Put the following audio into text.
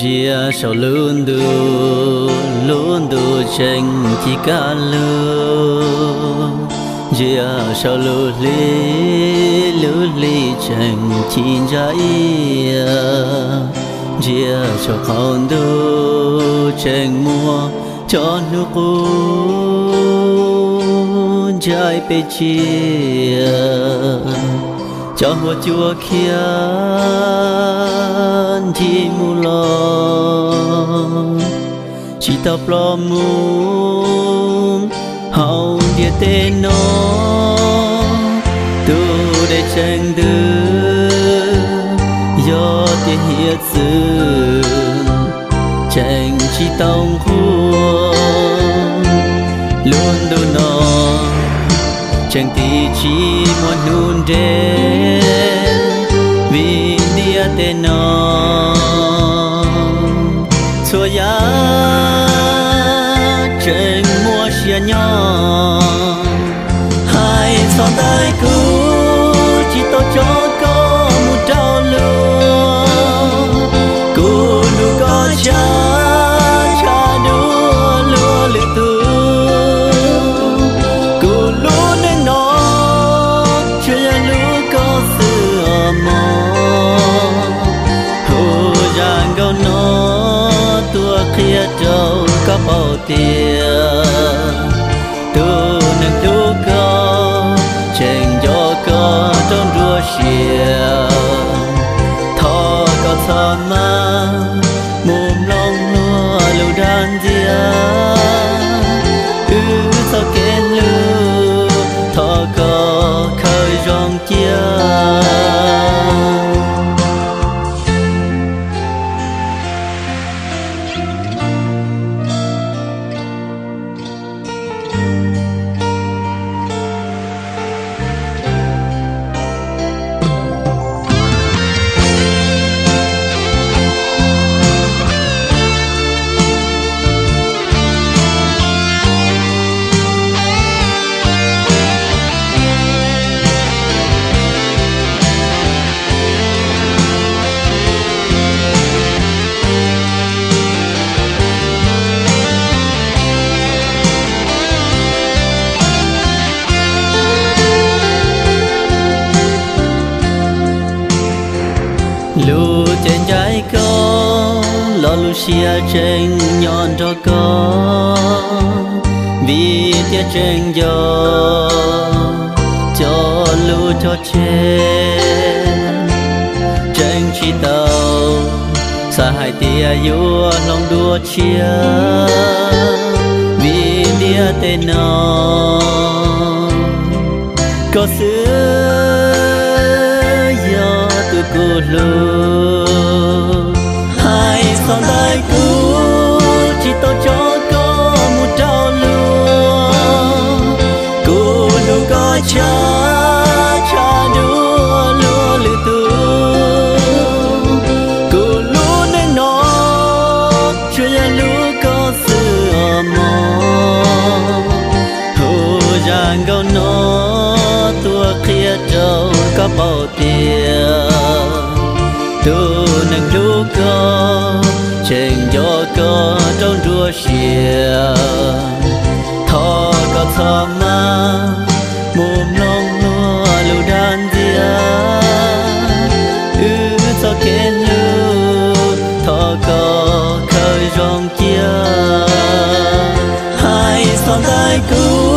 chia sau luôn du luôn du chân chỉ cả luôn chia sau lu li lu li chân chỉ trái chia sau con du chân mua cho nước cu, trái bê chia. Cho hồ chúa kia thì lo. Chỉ tập lo mù hậu địa tên nó tu để tranh tư do địa hiệt sự tranh chỉ tông khuôn luôn đâu nó chẳng tí chi muốn nôn đen hai son chỉ tôi cho có một đau lừa cũ lu có cha cha đua lừa lệ tu cũ lúa nên nó chuyện lúa có sự mò. Hồ giang gạo nó tua kia trâu có bao tiền. Trong rùa xìa thọ có thọ mà mồm lòng lúa lưu đan dia có lo lu xia trên nhọn cho có vì tia trên gió cho lu cho trên. Trên chi tàu, xa hai tia vua lòng đua chia, vì tia tên nó. Có xưa gió từ cô lô chỉ tôi cho có một trao lúa. Cô nụ có cha cha đua lúa lư tư cô lúa nên nó chuyện lúa có sự mò. Hồ giang gạo nó tua kia trâu có bao tiền. Tu nâng lúa có cơ trong rùa xìa. Thọ có thọ ma mồm long lúa lưu đan dia ư thọ kén lưu thọ có khơi rong kia, hai son tay cứu